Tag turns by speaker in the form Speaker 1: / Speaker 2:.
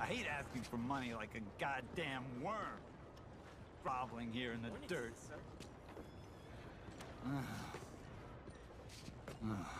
Speaker 1: I hate asking for money like a goddamn worm. Groveling here in the dirt.